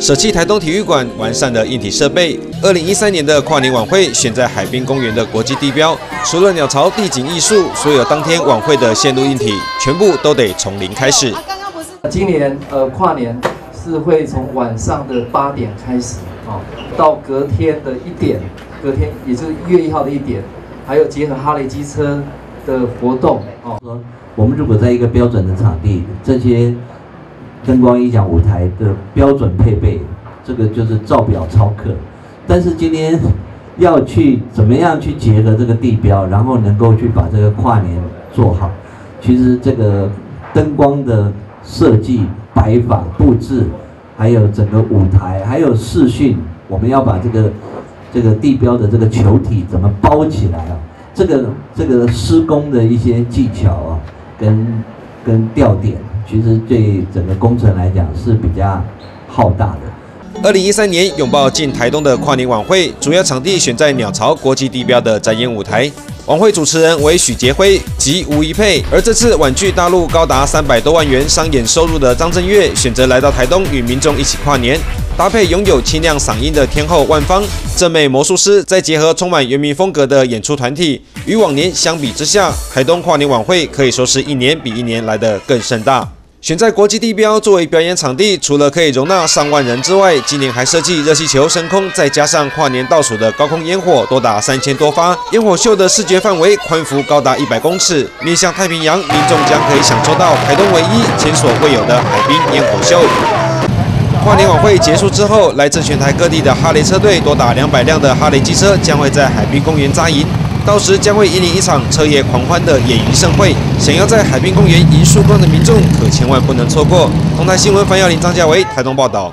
舍弃台东体育馆完善的硬体设备，二零一三年的跨年晚会选在海滨公园的国际地标，除了鸟巢地景艺术，所有当天晚会的线路硬体全部都得从零开始。今年呃跨年是会从晚上的八点开始啊，到隔天的一点，隔天也就是一月一号的一点，还有结合哈雷机车的活动哦。说我们如果在一个标准的场地，这些灯光、音响、舞台的标准配备，这个就是照表操课。但是今天要去怎么样去结合这个地标，然后能够去把这个跨年做好，其实这个灯光的设计、摆法、布置，还有整个舞台，还有视讯，我们要把这个这个地标的这个球体怎么包起来啊？这个这个施工的一些技巧啊，跟跟吊点，其实对整个工程来讲是比较浩大的。二零一三年拥抱进台东的跨年晚会，主要场地选在鸟巢国际地标的展演舞台。晚会主持人为许杰辉及吴怡佩，而这次婉拒大陆高达三百多万元商演收入的张震岳，选择来到台东与民众一起跨年。搭配拥有清亮嗓音的天后万芳，正妹魔术师，再结合充满原民风格的演出团体，与往年相比之下，台东跨年晚会可以说是一年比一年来得更盛大。选在国际地标作为表演场地，除了可以容纳上万人之外，今年还设计热气球升空，再加上跨年倒数的高空烟火，多达三千多发，烟火秀的视觉范围宽幅高达一百公尺，面向太平洋，民众将可以享受到台东唯一前所未有的海滨烟火秀。跨年晚会结束之后，来自全台各地的哈雷车队多达两百辆的哈雷机车将会在海滨公园扎营，到时将会引领一场彻夜狂欢的野营盛会。想要在海滨公园迎曙光的民众，可千万不能错过。同台新闻，范耀林、张家维，台东报道。